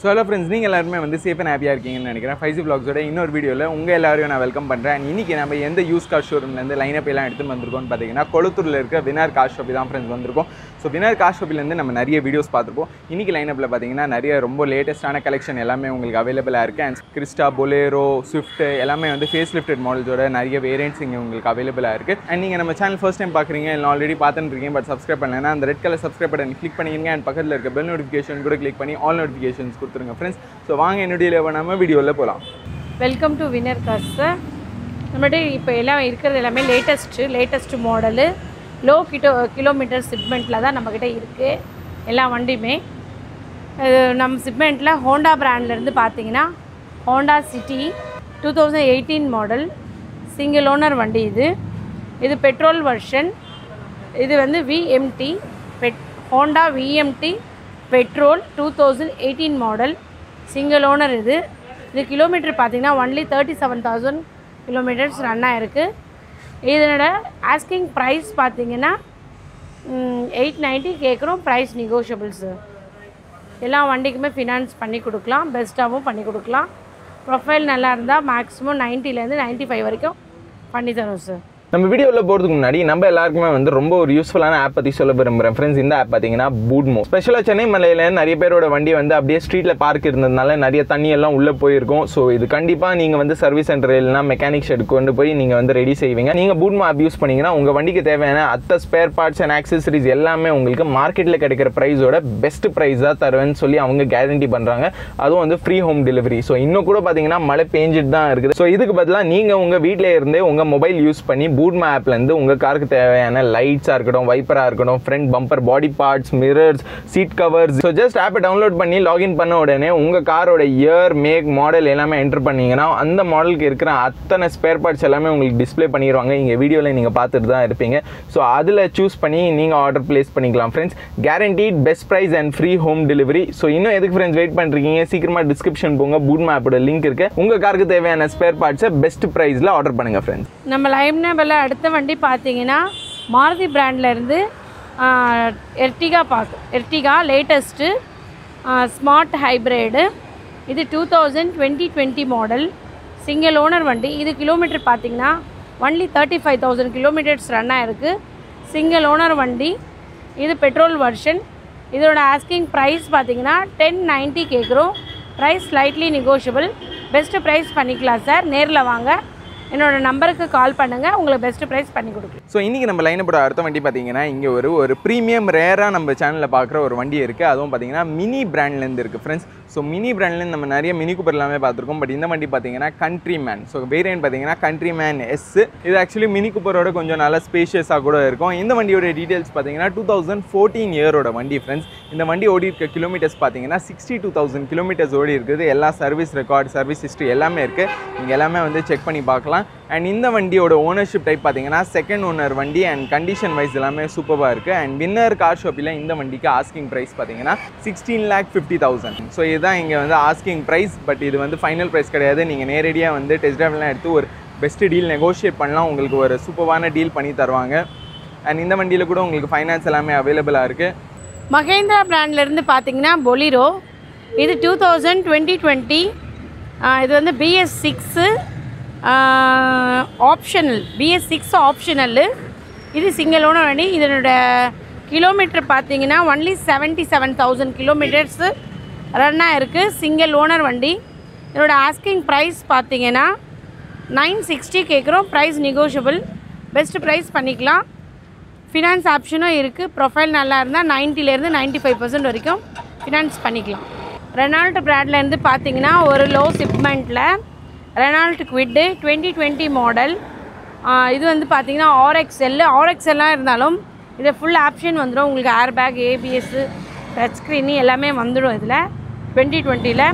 So hello friends நீங்கள் எல்லாருமே வந்து சேஃப் அண்ட் ஹாப்பியாக இருக்கீங்கன்னு நினைக்கிறேன். ஃபைவ் ஜி ப்ளாக்ஸோட இன்னொரு வீடியோவில் உங்கள் எல்லாரையும் நான் வெல்கம் பண்ணுறேன் இன்றைக்கி இன்னைக்கு நம்ம எந்த யூஸ் கார் ஷோரூம்லேருந்து லைனப் எல்லாம் எடுத்து வந்திருக்கோம்னு பார்த்தீங்கன்னா கொளத்தூரில் இருக்க வினார் கார் ஷாப்பி தான் ஃப்ரெண்ட்ஸ் வந்திருக்கோம். ஸோ வினார் கார் ஷாப்பிலேருந்து நம்ம நிறைய வீடியோஸ் பார்த்துருப்போம் இன்னைக்கு லைனப்பில் பார்த்தீங்கன்னா நிறைய ரொம்ப லேட்டஸ்ட்டான கலெக்ஷன் எல்லாமே உங்களுக்கு அவைலபிளாக இருக்குது அண்ட் கிறிஸ்டா பொலேரோ ஸ்விஃப்ட் எல்லாமே வந்து ஃபேஸ் லிஃப்டட் மாடல்ஸோட நிறைய வேரியன்ட்ஸ் இங்கே உங்களுக்கு அவைலபிளாக இருக்குது அண்ட் நீங்கள் நம்ம சேனல் ஃபஸ்ட் டைம் பார்க்குறீங்க இல்லை ஆல்ரெடி பார்த்துட்டு இருக்கீங்க பட் சப்ஸ்கிரைப் பண்ணலைன்னா அந்த red colour subscribe button click பண்ணிங்க அண்ட் பக்கத்தில் இருக்க பெல் நோட்டிஃபிகேஷன் கூட கிளிக் பண்ணி ஆல் நோட்டிஃபிகேஷன்ஸ் கொடுத்துருங்க ஃப்ரெண்ட்ஸ் ஸோ வாங்க என்னுடைய நம்ம வீடியோவில் போகலாம் வெல்கம் டு வினர் காஸ் நம்மகிட்ட இப்போ எல்லாம் இருக்கிறது எல்லாமே லேட்டஸ்ட்டு லேட்டஸ்ட்டு மாடலு லோ கிட்டோ கிலோமீட்டர் சிப்மெண்ட்டில் தான் நம்மக்கிட்ட இருக்குது எல்லா வண்டியுமே. அது நம்ம சிப்மெண்ட்டில் ஹோண்டா பிராண்ட்லேருந்து பார்த்தீங்கன்னா Honda City two thousand eighteen model single owner வண்டி இது. இது பெட்ரோல் வெர்ஷன் இது வந்து VMT bed Honda VMT petrol two thousand eighteen model single owner இது. இது கிலோமீட்டர் பார்த்தீங்கன்னா only thirty seven thousand kilometres run ஆகிருக்கு இதனோட ஆஸ்கிங் ப்ரைஸ் பார்த்தீங்கன்னா எயிட் நைன்ட்டி கேட்குறோம். ப்ரைஸ் நெகோஷியபிள்ஸு சார் எல்லா வண்டிக்குமே ஃபினான்ஸ் பண்ணி கொடுக்கலாம். பெஸ்ட்டாகவும் பண்ணி கொடுக்கலாம். ப்ரொஃபைல் நல்லா இருந்தால் மேக்ஸிமம் நைன்ட்டிலேருந்து நைன்ட்டி ஃபைவ் வரைக்கும் பண்ணி தரோம் சார் நம்ம வீடியோவில் போகிறதுக்கு முன்னாடி நம்ம எல்லாருக்குமே வந்து ரொம்ப ஒரு யூஸ்ஃபுல்லான ஆப் பற்றி சொல்ல விரும்புகிறேன் ஃப்ரெண்ட்ஸ் இந்த ஆப் பார்த்தீங்கன்னா பூட்மோ ஸ்பெஷலாக சென்னை மலையில் நிறைய பேரோட வண்டி வந்து அப்படியே ஸ்ட்ரீட்டில் பார்க் இருந்ததுனால நிறைய தண்ணி எல்லாம் உள்ளே போயிருக்கும். ஸோ இது கண்டிப்பாக நீங்கள் வந்து சர்வீஸ் சென்டர் இல்லைனா மெக்கானிக் ஷெட் கொண்டு போய் நீங்கள் வந்து ரெடி செய்வீங்க. நீங்கள் பூட்மோ ஆப் யூஸ் பண்ணீங்கன்னா உங்கள் வண்டிக்கு தேவையான அத்த ஸ்பேர் பார்ட்ஸ் அண்ட் ஆக்சசரிஸ் எல்லாமே உங்களுக்கு மார்க்கெட்டில் கிடைக்கிற ப்ரைஸோட பெஸ்ட் ப்ரைஸாக தருவேன்னு சொல்லி அவங்க கேரண்டி பண்ணுறாங்க அதுவும் வந்து ஃப்ரீ ஹோம் டெலிவரி ஸோ இன்னும் கூட பார்த்தீங்கன்னா மழை பேஞ்சிட்டு தான் இருக்குது. ஸோ இதுக்கு பதிலாக நீங்கள் உங்கள் வீட்டிலே இருந்தே உங்கள் மொபைல் யூஸ் பண்ணி பூட்மா ஆப்லேருந்து உங்கள் காருக்கு தேவையான லைட்ஸாக இருக்கட்டும் வைப்பராக இருக்கட்டும் front bumper body parts mirrors seat covers so just ஆப்பை டவுன்லோட் பண்ணி லாகின் பண்ண உடனே உங்கள் காரோட இயர் மேக் மாடல் எல்லாமே என்டர் பண்ணீங்கன்னா அந்த மாடலுக்கு இருக்கிற அத்தனை ஸ்பேர் பார்ட்ஸ் எல்லாமே உங்களுக்கு டிஸ்ப்ளே பண்ணிடுவாங்க இங்கே வீடியோவில் நீங்கள் பார்த்துட்டு தான் இருப்பீங்க. ஸோ அதில் சூஸ் பண்ணி நீங்கள் ஆர்டர் ப்ளேஸ் பண்ணிக்கலாம் friends guaranteed best price and free home delivery so இன்னும் எதுக்கு ஃப்ரெண்ட்ஸ் வெயிட் பண்ணுறீங்க சீக்கிரமாக டிஸ்கிரிப்ஷன் போங்க. பூட் மேப்போட லிங்க் இருக்குது உங்கள் காருக்கு தேவையான ஸ்பேர் பார்ட்ஸை பெஸ்ட் ப்ரைஸில் ஆர்டர் பண்ணுங்கள் ஃப்ரெண்ட்ஸ் நம்ம லைம் நேபில் அடுத்த வண்டி பார்த்தீங்கன்னா மாருதி பிராண்ட்லேருந்து எர்டிகா பார்க்க எர்டிகா லேட்டஸ்ட்டு ஸ்மார்ட் ஹைப்ரிடு இது two thousand twenty twenty model single owner வண்டி. இது கிலோமீட்டர் பார்த்தீங்கன்னா only thirty five thousand kilometres run ஆகிருக்கு சிங்கிள் ஓனர் வண்டி. இது பெட்ரோல் வெர்ஷன் இதோட ஆஸ்கிங் ப்ரைஸ் பார்த்தீங்கன்னா டென் நைன்ட்டி கேட்குறோம் price slightly negotiable best price பண்ணிக்கலாம் சார் நேரில் வாங்க. என்னோட நம்பருக்கு கால் பண்ணுங்கள் உங்களுக்கு பெஸ்ட் ப்ரைஸ் பண்ணி கொடுக்குறேன். ஸோ இன்றைக்கி நம்ம லைனப்போட அடுத்த வண்டி பார்த்தீங்கன்னா இங்கே ஒரு ஒரு ப்ரீமியம் ரேராக நம்ம சேனலில் பார்க்குற ஒரு வண்டி இருக்குது அதுவும் பார்த்தீங்கன்னா மினி பிராண்ட்லேருந்து இருக்குது ஃப்ரெண்ட்ஸ் ஸோ மினி பிராண்ட்லேருந்து நம்ம நிறைய மினி கூப்பர் எல்லாமே பார்த்துருக்கோம். பட் இந்த வண்டி பார்த்தீங்கன்னா கண்ட்ரி மேன் ஸோ வேரியன்ட் பார்த்தீங்கன்னா கண்ட்ரி மேன் எஸ் இது ஆக்சுவலி மினி கூப்பரோட கொஞ்சம் நல்லா ஸ்பேஷியஸாக கூட இருக்கும். இந்த வண்டியோட டீட்டெயில்ஸ் பார்த்தீங்கன்னா டூ தௌசண்ட் ஃபோர்டீன் இயரோட வண்டி ஃப்ரெண்ட்ஸ் இந்த வண்டி ஓடி இருக்க கிலோமீட்டர்ஸ் பார்த்தீங்கன்னா சிக்ஸ்டி டூ தௌசண்ட் கிலோமீட்டர்ஸ் ஓடி இருக்குது. எல்லா சர்வீஸ் ரெக்கார்ட் சர்வீஸ் ஹிஸ்ட்ரி எல்லாமே இருக்குது நீங்கள் எல்லாமே வந்து செக் பண்ணி பார்க்கலாம். அண்ட் இந்த வண்டியோட ஓனர்ஷிப் டைப் பார்த்தீங்கன்னா செகண்ட் ஓனர் வண்டி அண்ட் கண்டிஷன் வைஸ் எல்லாமே சூப்பராக இருக்குது அண்ட் வின்னர் கார் ஷாப்பில் இந்த வண்டிக்கு ஆஸ்கிங் ப்ரைஸ் பார்த்தீங்கன்னா sixteen lakh fifty thousand so இதுதான் இங்கே வந்து ஆஸ்கிங் ப்ரைஸ் பட் இது வந்து ஃபைனல் ப்ரைஸ் கிடையாது. நீங்கள் நேரடியாக வந்து டெஸ்ட் ட்ரைவ்லாம் எடுத்து ஒரு பெஸ்ட் டீல் நெகோஷியேட் பண்ணலாம். உங்களுக்கு ஒரு சூப்பரான டீல் பண்ணி தருவாங்க. அண்ட் இந்த வண்டியில் கூட உங்களுக்கு ஃபைனான்ஸ் எல்லாமே அவைலபிளாக இருக்குது மகேந்திரா பிராண்ட்லேருந்து பார்த்தீங்கன்னா பொலிரோ இது டூ தௌசண்ட் டுவெண்ட்டி டுவெண்ட்டி இது வந்து BS six optional BS six optional இது சிங்கிள் ஓனர் வண்டி இதனோட கிலோமீட்டர் பார்த்தீங்கன்னா only seventy seven thousand kilometres ரன்னாக இருக்குது சிங்கிள் ஓனர் வண்டி. இதனோட ஆஸ்கிங் ப்ரைஸ் பார்த்தீங்கன்னா நைன் சிக்ஸ்டி கேட்குறோம் ப்ரைஸ் நெகோஷியபிள் பெஸ்ட் ப்ரைஸ் பண்ணிக்கலாம். ஃபினான்ஸ் ஆப்ஷனும் இருக்குது ப்ரொஃபைல் நல்லா இருந்தால் நைன்ட்டிலேருந்து நைன்ட்டி ஃபைவ் பர்சன்ட் வரைக்கும் ஃபினான்ஸ் பண்ணிக்கலாம். ரெனால்ட் பிராண்ட்லேருந்து பார்த்தீங்கன்னா ஒரு low சிப்மெண்ட்டில் Renault Kwid twenty twenty model இது வந்து பார்த்தீங்கன்னா ஆர்எக்ஸ்எல் ஆர்எக்ஸ்எல்லாம் இருந்தாலும் இதை ஃபுல் ஆப்ஷன் வந்துடும் உங்களுக்கு air bag ABS touch screen எல்லாமே வந்துடும் இதில். டுவெண்ட்டி டுவெண்ட்டியில்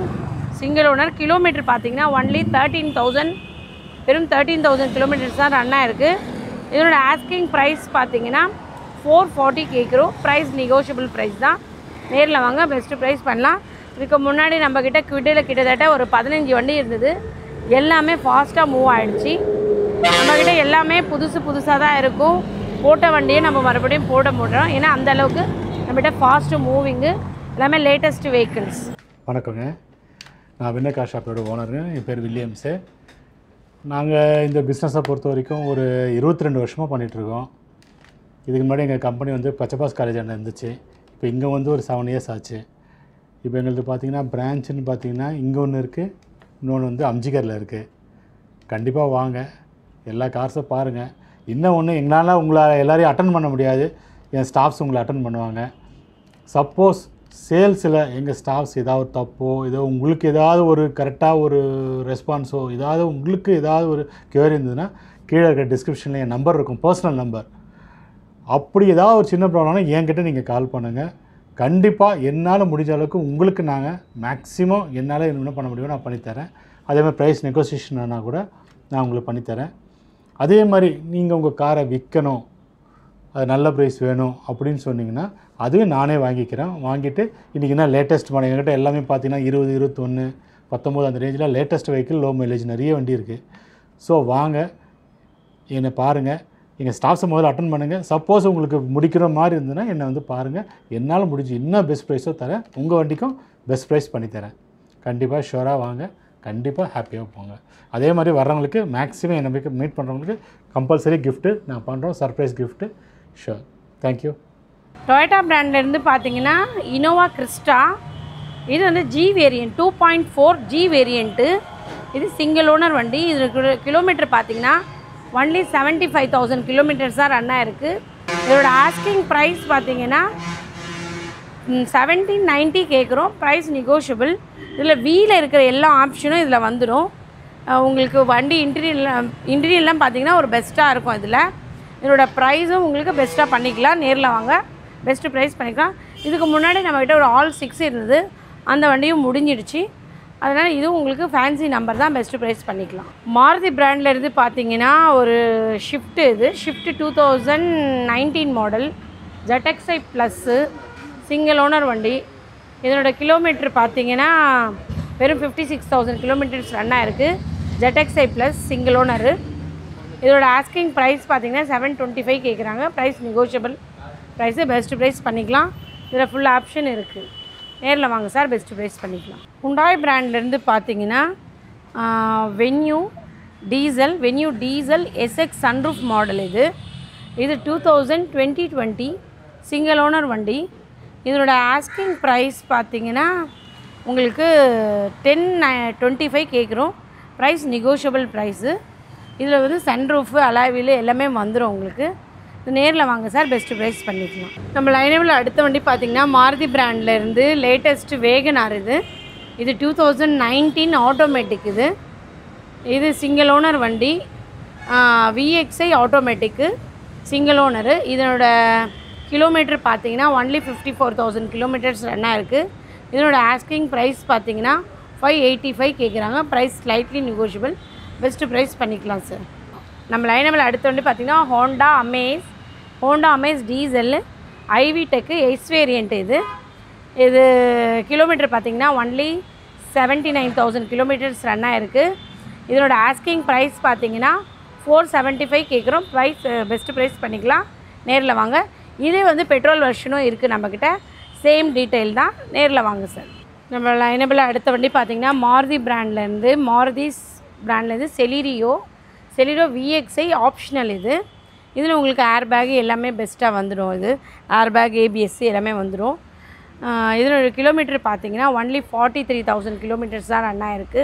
சிங்கிள் ஓனர் கிலோமீட்டர் பார்த்தீங்கன்னா ஒன்லி தேர்ட்டீன் தௌசண்ட் வெறும் தேர்ட்டீன் தௌசண்ட் கிலோமீட்டர்ஸ் தான் ரன் ஆயிருக்கு. இதனோட ஆஸ்கிங் ப்ரைஸ் பார்த்தீங்கன்னா ஃபோர் ஃபார்ட்டி கேட்குறோம் ப்ரைஸ் நெகோஷியபிள் ப்ரைஸ் தான். நேரில் வாங்க பெஸ்ட்டு ப்ரைஸ் பண்ணலாம். இதுக்கு முன்னாடி நம்மக்கிட்ட குவிட்டில் கிட்டத்தட்ட ஒரு பதினஞ்சு வண்டி இருந்தது. எல்லாமே ஃபாஸ்ட்டாக மூவ் ஆகிடுச்சு நம்மக்கிட்ட எல்லாமே புதுசு புதுசாக தான் இருக்கும். போட்ட வண்டியை நம்ம மறுபடியும் போட முடியும் ஏன்னா அந்தளவுக்கு நம்மகிட்ட ஃபாஸ்ட்டு மூவிங்கு எல்லாமே லேட்டஸ்ட் வெஹிக்கிள்ஸ் வணக்கங்க. நான் வின்னக்கா ஷாப்போட ஓனருங்க என் பேர் வில்லியம்ஸு நாங்கள் இந்த பிஸ்னஸை பொறுத்த வரைக்கும் ஒரு இருபத்தி ரெண்டு வருஷமாக பண்ணிகிட்ருக்கோம் இதுக்கு முன்னாடி எங்கள் கம்பெனி வந்து பச்சைப்பாஸ் காலேஜ் இருந்துச்சு. இப்போ இங்கே வந்து ஒரு செவன் இயர்ஸ் ஆச்சு. இப்போ எங்களுக்கு பார்த்திங்கன்னா பிரான்ச்சுன்னு பார்த்தீங்கன்னா இங்கே ஒன்று இருக்குது இன்னொன்று வந்து அம்ஜிகரில் இருக்குது கண்டிப்பாக வாங்க. எல்லா கார்ஸும் பாருங்கள் இன்னும் ஒன்று எங்களால் உங்களால் எல்லோரையும் அட்டன் பண்ண முடியாது. என் ஸ்டாஃப்ஸ் உங்களை அட்டன் பண்ணுவாங்க. சப்போஸ் சேல்ஸில் எங்கள் ஸ்டாஃப்ஸ் ஏதாவது தப்போ ஏதோ உங்களுக்கு ஏதாவது ஒரு கரெக்டாக ஒரு ரெஸ்பான்ஸோ ஏதாவது உங்களுக்கு ஏதாவது ஒரு கேர் இருந்ததுன்னா கீழே இருக்க டிஸ்கிரிப்ஷனில் என் நம்பர் இருக்கும் பர்சனல் நம்பர் அப்படி ஏதாவது ஒரு சின்ன ப்ராப்ளம்னா என்கிட்ட நீங்கள் கால் பண்ணுங்கள் கண்டிப்பாக என்னால் முடிஞ்ச அளவுக்கு உங்களுக்கு நாங்கள் மேக்ஸிமம் என்னால் என்ன பண்ண முடியுமோ நான் பண்ணித்தரேன். அதே மாதிரி ப்ரைஸ் நெகோசியேஷன்னா கூட நான் உங்களுக்கு பண்ணித்தரேன். அதே மாதிரி நீங்கள் உங்கள் காரை விற்கணும் அது நல்ல ப்ரைஸ் வேணும் அப்படின்னு சொன்னிங்கன்னா அதுவும் நானே வாங்கிக்கிறேன். வாங்கிட்டு இன்றைக்கி என்ன லேட்டஸ்ட் மாடல் என்கிட்ட எல்லாமே பார்த்தீங்கன்னா இருபது இருபத்தொன்று பத்தொம்போது அந்த ரேஞ்சில் லேட்டஸ்ட் வெஹிக்கிள் லோ மைலேஜ் நிறைய வண்டி இருக்குது ஸோ வாங்க. என்னை பாருங்கள் எங்கள் ஸ்டாஃப்ஸை முதல்ல அட்டன் பண்ணுங்கள் சப்போஸ் உங்களுக்கு முடிக்கிற மாதிரி இருந்ததுன்னா என்னை வந்து பாருங்கள் என்னால் முடிஞ்சு இன்னும் பெஸ்ட் ப்ரைஸோ தரேன். உங்கள் வண்டிக்கும் பெஸ்ட் ப்ரைஸ் பண்ணித்தரேன் கண்டிப்பாக ஷோராக வாங்க. கண்டிப்பாக ஹாப்பியாக போங்க. அதே மாதிரி வர்றவங்களுக்கு மேக்ஸிமம் என்னை மீட் பண்ணுறவங்களுக்கு கம்பல்சரி கிஃப்ட்டு நான் பண்ணுறோம் surprise gift sure thank you Toyota பிராண்ட்லேருந்து பார்த்தீங்கன்னா இனோவா கிறிஸ்டா இது வந்து G variant two point four G variant இது சிங்கிள் ஓனர் வண்டி. இது கிலோமீட்டர் பார்த்தீங்கன்னா only seventy five thousand kilometres தான் ரன் ஆயிருக்கு. இதோட ஆஸ்கிங் ப்ரைஸ் பார்த்தீங்கன்னா செவன்டீன் நைன்ட்டி கேட்குறோம் ப்ரைஸ் நெகோஷியபிள் இதில் வீல இருக்கிற எல்லா ஆப்ஷனும் இதில் வந்துடும் உங்களுக்கு வண்டி இன்டீரியர் இன்டீரியர்லாம் பார்த்தீங்கன்னா ஒரு பெஸ்ட்டாக இருக்கும் இதில். இதோட ப்ரைஸும் உங்களுக்கு பெஸ்ட்டாக பண்ணிக்கலாம். நேரில் வாங்க. பெஸ்ட்டு ப்ரைஸ் பண்ணிக்கலாம். இதுக்கு முன்னாடி நம்மக்கிட்ட ஒரு ஆல் சிக்ஸ் இருந்தது. அந்த வண்டியும் முடிஞ்சிடுச்சு. அதனால் இதுவும் உங்களுக்கு ஃபேன்சி நம்பர் தான் பெஸ்ட்டு ப்ரைஸ் பண்ணிக்கலாம். மாருதி பிராண்ட்லேருந்து பார்த்தீங்கன்னா ஒரு ஷிஃப்ட்டு இது. Swift two thousand nineteen model ZXi plus single owner வண்டி. இதனோட கிலோமீட்டர் பார்த்தீங்கன்னா வெறும் fifty six thousand kilometres run ஆயிருக்கு ஜெட்டக்ஸை ப்ளஸ் சிங்கிள் ஓனரு இதோட ஆஸ்கிங் ப்ரைஸ் பார்த்தீங்கன்னா செவன் டுவெண்ட்டி ஃபைவ் கேட்குறாங்க. Price negotiable price best price பண்ணிக்கலாம். இதில் ஃபுல் ஆப்ஷன் இருக்குது நேரில் வாங்க சார் பெஸ்ட் ப்ரைஸ் பண்ணிக்கலாம். ஹுண்டாய் பிராண்ட்லேருந்து பார்த்தீங்கன்னா Venue diesel Venue diesel SX sunroof model இது. இது two thousand twenty twenty single owner வண்டி. இதனோட ஆஸ்கிங் ப்ரைஸ் பார்த்தீங்கன்னா உங்களுக்கு டென் டுவெண்ட்டி ஃபைவ் கேட்குறோம். ப்ரைஸ் நெகோஷியபிள் ப்ரைஸு இதில் வந்து சன்ரூஃபு அலாய்வீல் எல்லாமே வந்துடும் உங்களுக்கு. நேரில் வாங்க சார் பெஸ்ட்டு ப்ரைஸ் பண்ணிக்கலாம். நம்ம லைனவில் அடுத்த வண்டி பார்த்திங்கன்னா மாருதி பிராண்ட்லேருந்து லேட்டஸ்ட்டு வேகனார் இது. இது டூ தௌசண்ட் நைன்டீன் ஆட்டோமேட்டிக் இது. இது சிங்கிள் ஓனர் வண்டி. விஎக்ஸ்ஐ ஆட்டோமேட்டிக்கு சிங்கிள் ஓனரு இதனோட கிலோமீட்டர் பார்த்தீங்கன்னா only fifty four thousand kilometres run ஆயிருக்கு. இதனோட ஆஸ்கிங் ப்ரைஸ் பார்த்தீங்கன்னா ஃபைவ் எயிட்டி ஃபைவ் கேட்குறாங்க price slightly negotiable best price பண்ணிக்கலாம் சார் நம்ம லைனமில் அடுத்த வந்து பார்த்தீங்கன்னா Honda Amaze Honda Amaze diesel iVTEC S variant இது. இது கிலோமீட்டர் பார்த்திங்கன்னா only seventy nine thousand kilometres run ஆகிருக்கு இதனோட ஆஸ்கிங் ப்ரைஸ் பார்த்திங்கன்னா ஃபோர் செவன்ட்டி ஃபைவ் கேட்குறோம் ப்ரைஸ் பெஸ்ட்டு ப்ரைஸ் பண்ணிக்கலாம். நேரில் வாங்க. இதே வந்து பெட்ரோல் வெர்ஷனும் இருக்குது நம்மக்கிட்ட சேம் டீட்டெயில் தான். நேரில் வாங்க சார் நம்ம லைனபிள் அடுத்த வண்டி பார்த்தீங்கன்னா மாருதி பிராண்ட்லேருந்து மாருதி பிராண்ட்லேருந்து செலிரியோ செலிரியோ விஎக்ஸ்ஐ ஆப்ஷனல் இது. இதில் உங்களுக்கு ஏர் பேக் எல்லாமே பெஸ்ட்டாக வந்துடும் இது. ஏர் பேக் ஏபிஎஸ் எல்லாமே வந்துடும் இதனோட கிலோமீட்டர் பார்த்தீங்கன்னா only forty three thousand kilometres தான் ரன் ஆயிருக்கு.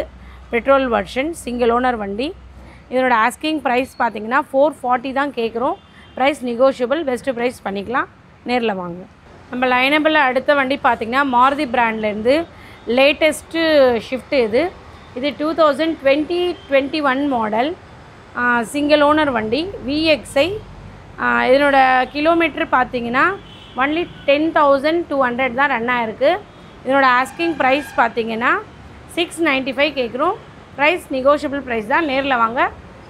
பெட்ரோல் வெர்ஷன் சிங்கிள் ஓனர் வண்டி. இதனோட ஆஸ்கிங் ப்ரைஸ் பார்த்தீங்கன்னா ஃபோர் ஃபார்ட்டி தான் கேட்குறோம் ப்ரைஸ் நெகோஷியபிள் பெஸ்ட்டு ப்ரைஸ் பண்ணிக்கலாம். நேரில் வாங்க. நம்ம லைனபிளில் அடுத்த வண்டி பார்த்திங்கன்னா மாருதி பிராண்ட்லேருந்து லேட்டஸ்ட்டு ஷிஃப்ட் இது. இது two thousand twenty twenty one model single owner வண்டி விஎக்ஸ்ஐ இதனோட கிலோமீட்டர் பார்த்தீங்கன்னா only ten thousand two hundred தான் ரன் ஆயிருக்கு. இதனோட ஆஸ்கிங் ப்ரைஸ் பார்த்தீங்கன்னா சிக்ஸ் நைன்ட்டி ஃபைவ் கேட்குறோம். ப்ரைஸ் நெகோஷியபிள் ப்ரைஸ் தான். நேரில் வாங்க.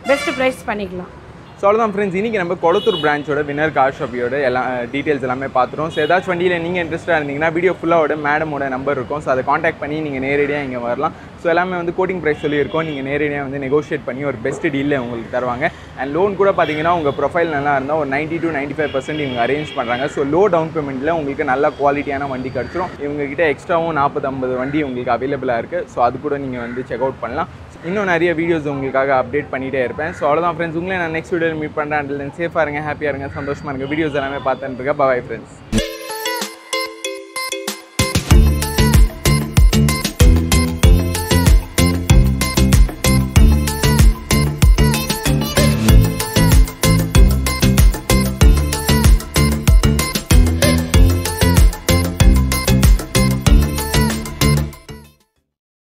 பெஸ்ட்டு ப்ரைஸ் பண்ணிக்கலாம். ஸோ அவ்வளோதான் ஃப்ரெண்ட்ஸ் இன்றைக்கி நம்ம கொளத்தூர் பிரான்ச்சோட வினர் கார் ஷாப்பியோட எல்லா டீட்டெயில்ஸ் எல்லாமே பார்த்துருவோம் ஸோ ஏதாச்சும் வண்டியில் நீங்கள் இன்ட்ரெஸ்ட்டாக இருந்தீங்கன்னா வீடியோ ஃபுல்லாவோட மேடமோட நம்பர் இருக்கும். ஸோ அதை காண்டாக்ட் பண்ணி நீங்கள் நேரடியாக இங்கே வரலாம். ஸோ எல்லாமே வந்து கோட்டிங் ப்ரைஸ் சொல்லியிருக்கோம். நீங்கள் நேரடியாக வந்து நெகோஷியேட் பண்ணி ஒரு பெஸ்ட் டீலில் உங்களுக்கு தருவாங்க. அண்ட் லோன் கூட பார்த்தீங்கன்னா உங்கள் ப்ரொஃபைல் நல்லா இருந்தால் ஒரு ninety to ninety five percent இவங்க அரேஞ்ச் பண்ணுறாங்க ஸோ லோ டவுன் பேமெண்ட்டில் உங்களுக்கு நல்ல குவாலிட்டியான வண்டி கிடச்சிரும். இவங்ககிட்ட எக்ஸ்ட்ராவும் நாற்பது ஐம்பது வண்டி உங்களுக்கு அவைலபிளாக இருக்குது ஸோ அது கூட நீங்கள் வந்து செக் அவுட் பண்ணலாம். இன்னும் நிறைய வீடியோஸ் உங்களுக்காக அப்டேட் பண்ணிகிட்டே இருப்பேன். ஸோ அவ்வளோதான் ஃப்ரெண்ட்ஸ் உங்களே நான் நெக்ஸ்ட் வீடியோவில் மீட் பண்ணுறேன் அண்ட் சேஃபாக இருங்க ஹாப்பியாக இருங்க சந்தோஷமாக இருங்க. வீடியோஸ் எல்லாமே பார்த்துட்டு இருக்கேன் பாய் ஃப்ரெண்ட்ஸ்